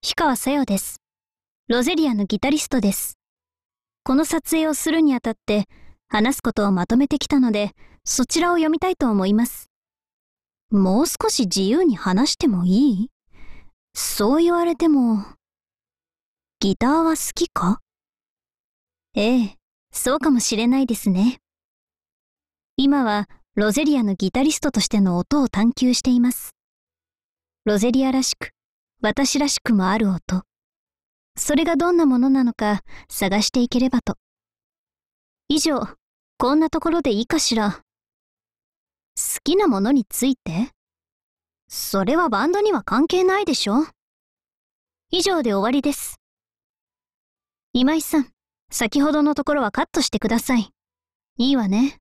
氷川さよです。ロゼリアのギタリストです。この撮影をするにあたって、話すことをまとめてきたので、そちらを読みたいと思います。もう少し自由に話してもいい？そう言われても、ギターは好きか？ええ、そうかもしれないですね。今はロゼリアのギタリストとしての音を探求しています。ロゼリアらしく、私らしくもある音。それがどんなものなのか探していければと。以上、こんなところでいいかしら。好きなものについて？それはバンドには関係ないでしょ以上で終わりです。今井さん、先ほどのところはカットしてください。いいわね。